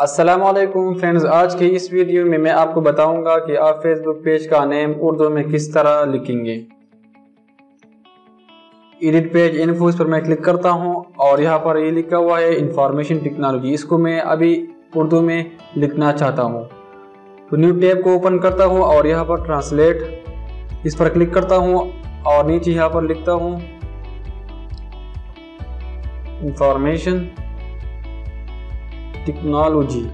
अस्सलाम वालेकुम फ्रेंड्स आज के इस वीडियो में मैं आपको बताऊँगा कि आप फेसबुक पेज का नेम उर्दू में किस तरह लिखेंगे। एडिट पेज इन्फोस पर मैं क्लिक करता हूँ और यहाँ पर ये लिखा हुआ है इंफॉर्मेशन टेक्नोलॉजी इसको मैं अभी उर्दू में लिखना चाहता हूँ। तो न्यू टैब को ओपन करता हूँ और यहाँ पर ट्रांसलेट इस पर क्लिक करता हूँ और नीचे यहाँ पर लिखता हूँ इंफॉर्मेशन टेक्नोलॉजी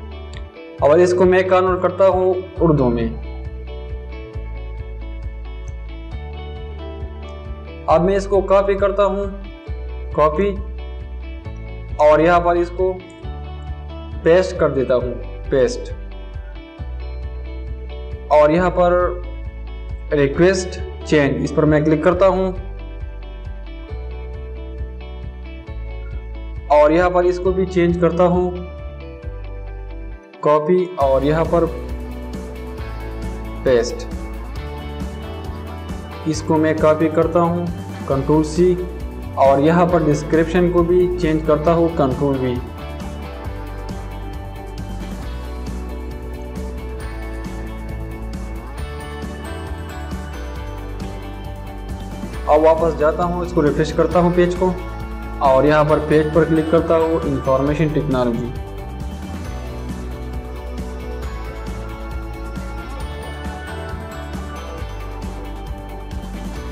और इसको मैं कन्वर्ट करता हूँ उर्दू में अब मैं इसको कॉपी करता हूँ कॉपी और यहाँ पर इसको पेस्ट कर देता हूँ पेस्ट और यहाँ पर रिक्वेस्ट चेंज इस पर मैं क्लिक करता हूँ और यहाँ पर इसको भी चेंज करता हूँ कॉपी और यहाँ पर पेस्ट। इसको मैं कॉपी करता हूँ कंट्रोल सी और यहाँ पर डिस्क्रिप्शन को भी चेंज करता हूँ कंट्रोल वी अब वापस जाता हूँ, इसको रिफ्रेश करता हूँ पेज को, और यहाँ पर पेज पर क्लिक करता हूँ इंफॉर्मेशन टेक्नोलॉजी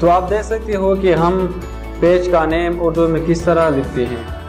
तो आप देख सकते हो कि हम पेज का नेम उर्दू में किस तरह लिखते हैं।